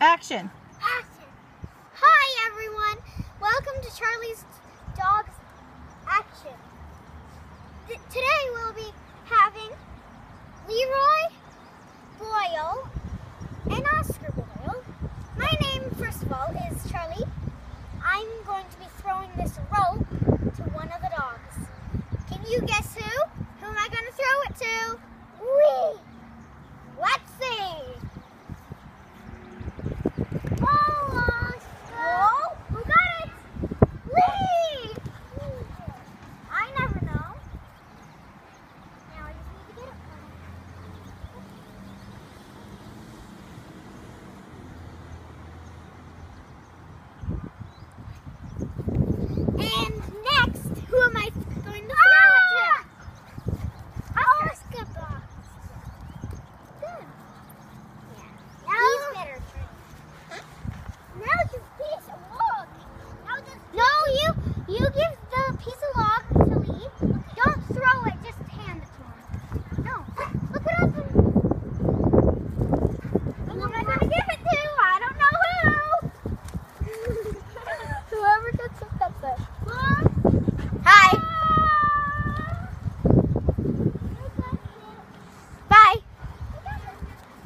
Action. Action. Hi, everyone. Welcome to Charlie's Dogs Action. Th- today we'll be having Leroy Boyle and Oscar Boyle. My name, first of all, is Charlie. I'm going to be throwing this rope to one of the dogs. Can you guess? You give